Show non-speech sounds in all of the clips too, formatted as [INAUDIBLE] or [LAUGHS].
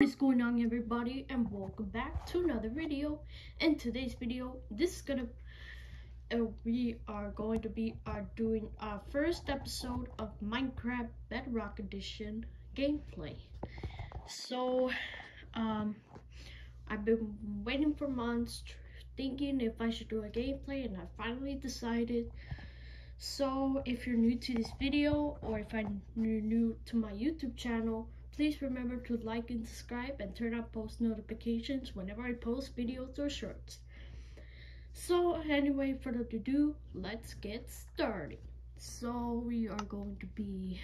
What is going on everybody and welcome back to another video. In today's video, this is gonna uh, we are going to be uh, doing our first episode of Minecraft Bedrock Edition gameplay. So, um, I've been waiting for months, thinking if I should do a gameplay, and I finally decided. So, if you're new to this video, or if I'm new to my YouTube channel, Please remember to like and subscribe and turn on post notifications whenever I post videos or shorts. So anyway, further ado, let's get started. So we are going to be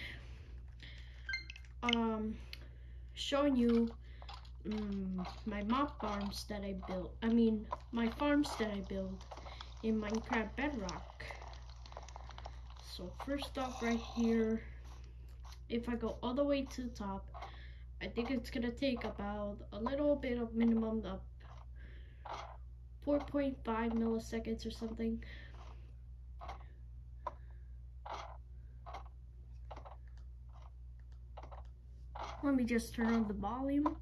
um, showing you um, my mob farms that I built. I mean, my farms that I built in Minecraft Bedrock. So first off right here, if I go all the way to the top, I think it's gonna take about a little bit of minimum of 4.5 milliseconds or something. Let me just turn on the volume.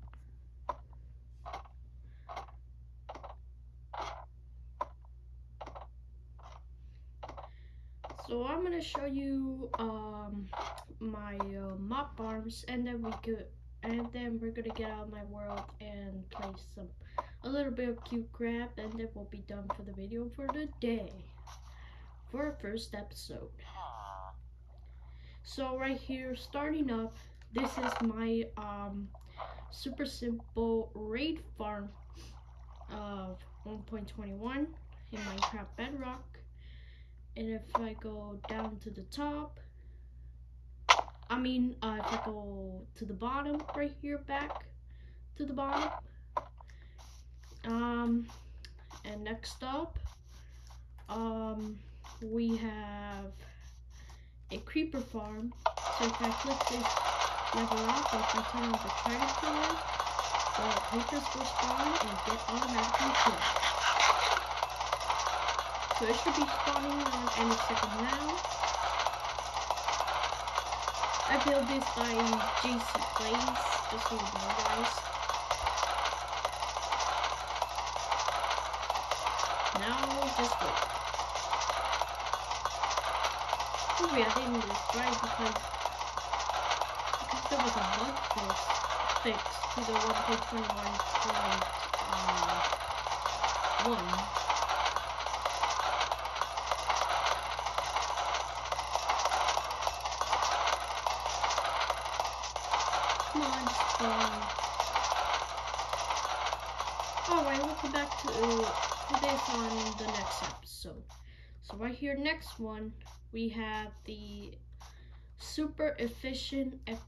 So I'm gonna show you um, my uh, mob farms and then we could and then we're gonna get out of my world and play some a little bit of CubeCraft and then we'll be done for the video for the day for our first episode. So right here starting up this is my um super simple raid farm of 1.21 in minecraft bedrock and if i go down to the top I mean, uh, if I go to the bottom right here, back to the bottom. Um, and next up, um, we have a creeper farm. So if I click this level up, if I turn on the trident killer, the creepers will spawn and get automatically killed. So it should be spawning on any second now. I built this by JC Plays, just so you know guys. Now just wait. Hopefully I didn't destroy because because there was a bug fix fixed to the 1.21.1. Uh, Alright, back to, to this on the next episode. So right here, next one, we have the super efficient X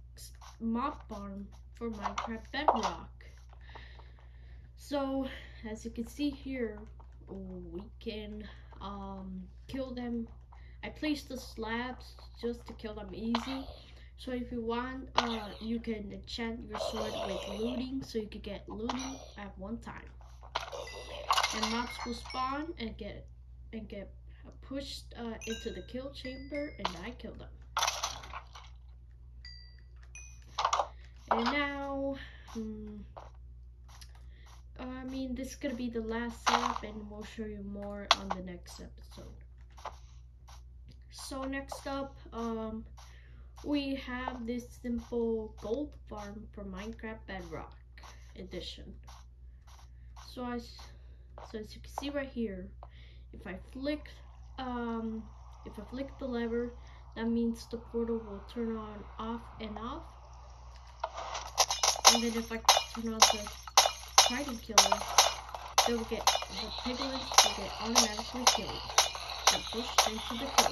mob farm for Minecraft Bedrock. So, as you can see here, we can um, kill them. I placed the slabs just to kill them easy. So if you want, uh, you can enchant your sword with looting, so you can get looting at one time. And mobs will spawn and get and get pushed uh, into the kill chamber, and I kill them. And now, hmm, I mean, this is gonna be the last setup, and we'll show you more on the next episode. So next up, um, we have this simple gold farm for Minecraft Bedrock edition. So as so as you can see right here, if I flick um if I flick the lever, that means the portal will turn on off and off. And then if I turn on the Trident Killer, they will get the piglins will get automatically killed and pushed into the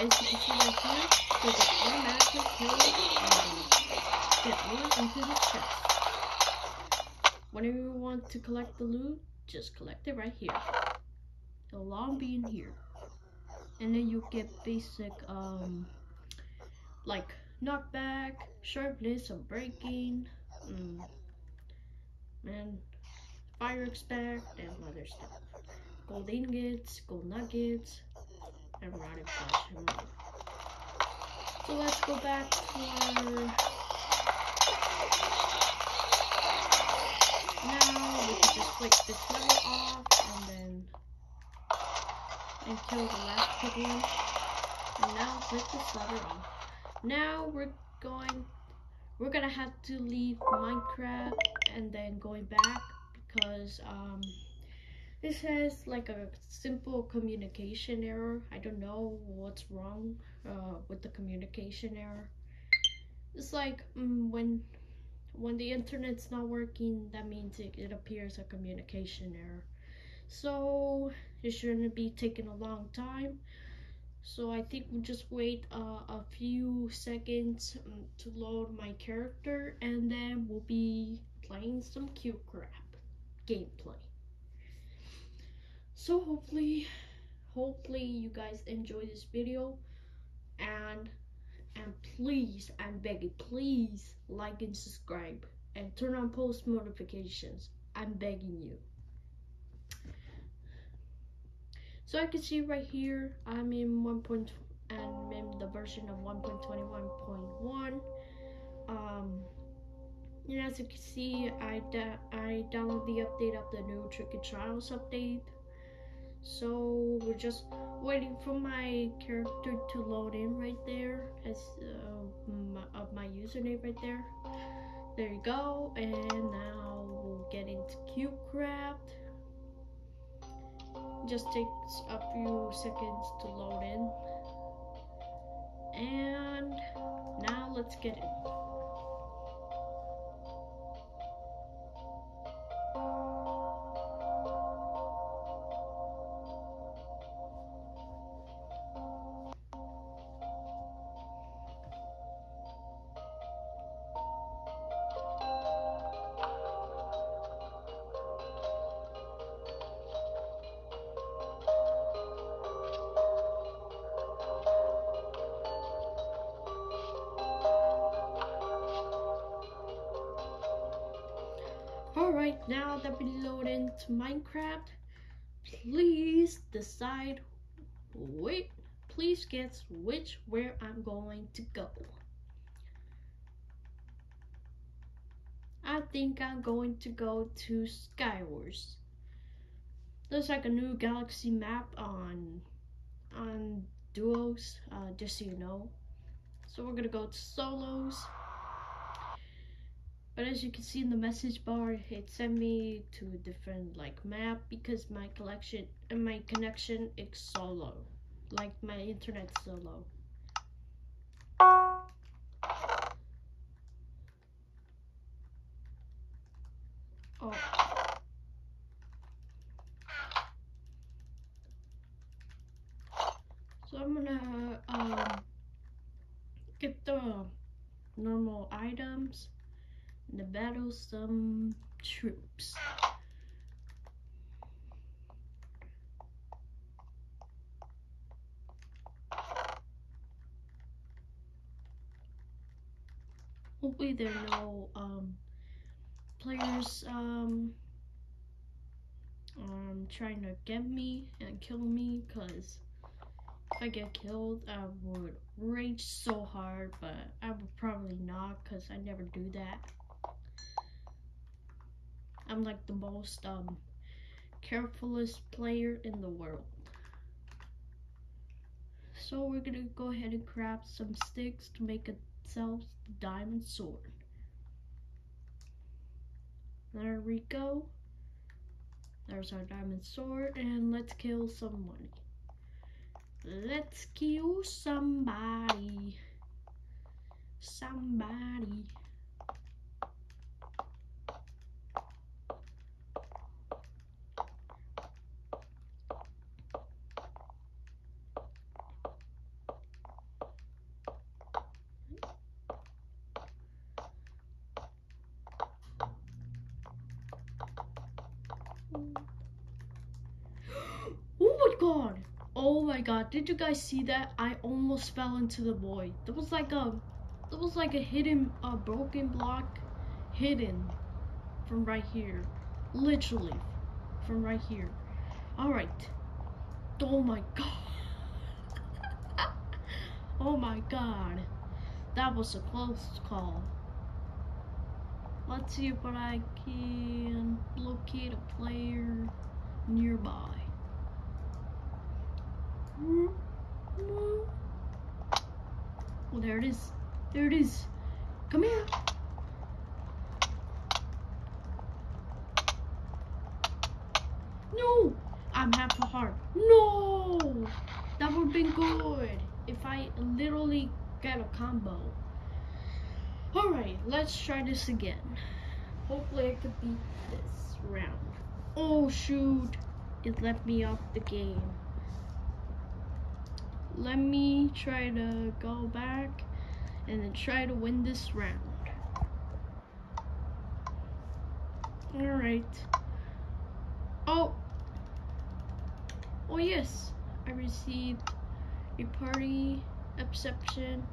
as you can see right here, they get automatically killed and get loot into the chest. Whenever you want to collect the loot, just collect it right here. It'll all be in here. And then you get basic, um, like knockback, sharpness, of breaking, um, and fire aspect, and other stuff. Gold ingots, gold nuggets, and Rotten Flesh. So let's go back to our now we can just break this level off and then and kill the last piglin. And now break this level off. Now we're going we're gonna have to leave Minecraft and then going back because um this has like a simple communication error. I don't know what's wrong uh, with the communication error. It's like mm, when when the internet's not working, that means it, it appears a communication error. So it shouldn't be taking a long time. So I think we'll just wait uh, a few seconds um, to load my character and then we'll be playing some CubeCraft gameplay. So hopefully, hopefully you guys enjoy this video and and please, I'm begging, please like and subscribe and turn on post notifications. I'm begging you. So I can see right here, I'm in 1. Point, and in the version of 1.21.1. Um, and as you can see, I, I download the update of the new Tricky Trials update. So we're just waiting for my character to load in right there as uh, my, of my username right there. There you go. And now we'll get into CubeCraft. Just takes a few seconds to load in. And now let's get it. Alright, now that we load into Minecraft, please decide wait, please guess which where I'm going to go. I think I'm going to go to Skywars. There's like a new galaxy map on on duos, uh, just so you know. So we're gonna go to solos. But as you can see in the message bar, it sent me to a different like map because my collection and my connection is solo. Like my internet solo. Oh. So I'm gonna um, get the normal items the battle some troops. Hopefully there are no um, players um, um, trying to get me and kill me because if I get killed I would rage so hard but I would probably not because I never do that. I'm like the most um, carefulest player in the world. So we're gonna go ahead and craft some sticks to make ourselves the diamond sword. There we go. There's our diamond sword and let's kill some money. Let's kill somebody. Somebody. god! God, did you guys see that? I almost fell into the void. There was like a, there was like a hidden, a broken block hidden from right here. Literally, from right here. Alright. Oh my god. [LAUGHS] Oh my god. That was a close call. Let's see if I can locate a player nearby. Oh, there it is. There it is. Come here. No! I'm half a heart. No! That would have been good if I literally get a combo. Alright, let's try this again. Hopefully I could beat this round. Oh shoot! It let me off the game. Let me try to go back and then try to win this round. Alright. Oh! Oh yes, I received a party exception.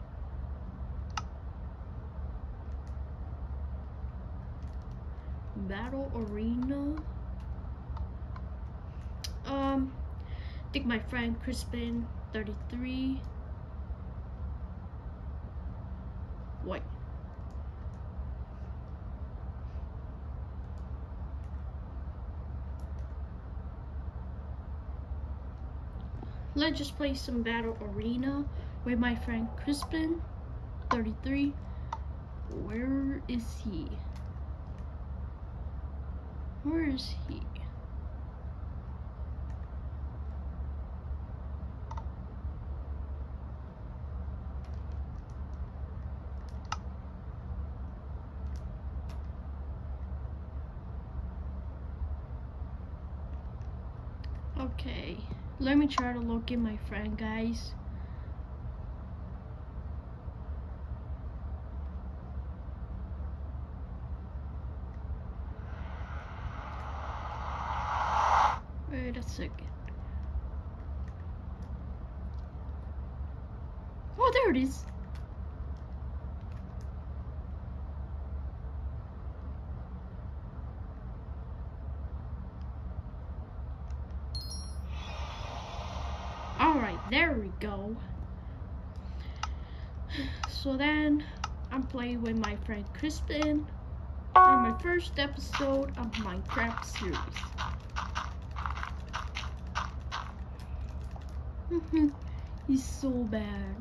Battle Arena. Um, I think my friend Crispin 33. White. Let's just play some Battle Arena with my friend Crispin, 33. Where is he? Where is he? Okay, let me try to locate my friend, guys. Wait a second. Oh, there it is. Alright, there we go. So then, I'm playing with my friend Crispin on my first episode of Minecraft series. [LAUGHS] He's so bad.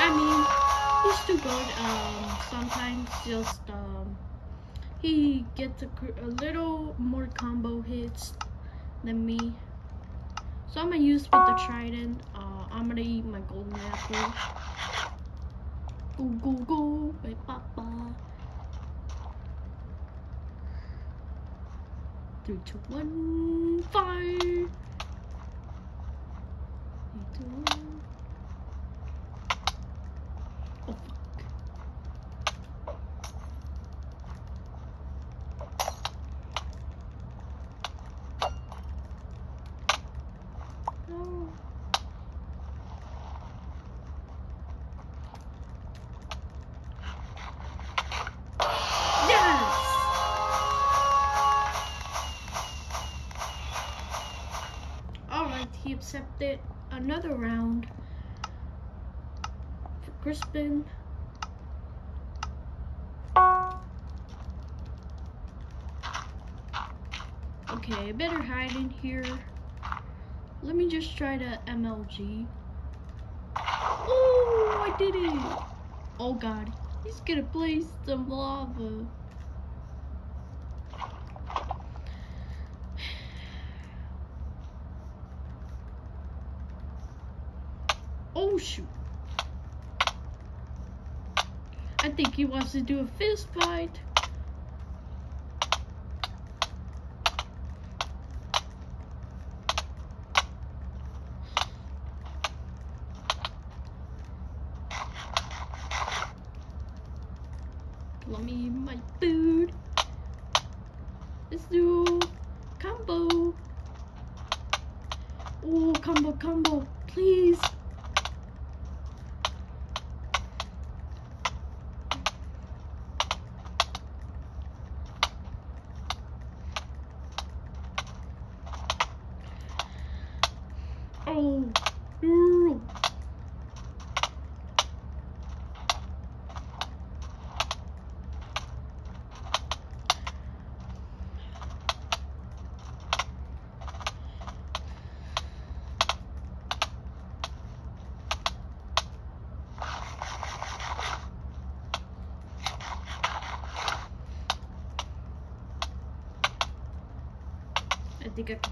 I mean, he's too good. Um, sometimes just um, he gets a, a little more combo hits than me. So I'm gonna use with the trident. Uh, I'm gonna eat my golden apple. Go go go, my papa. Three, two, one, fire! Three, two, one. Accepted another round for Crispin. Okay, I better hide in here. Let me just try to MLG. Oh, I did it! Oh god, he's gonna place some lava. Shoot. I think he wants to do a fist fight. Let me eat my food. I think I can get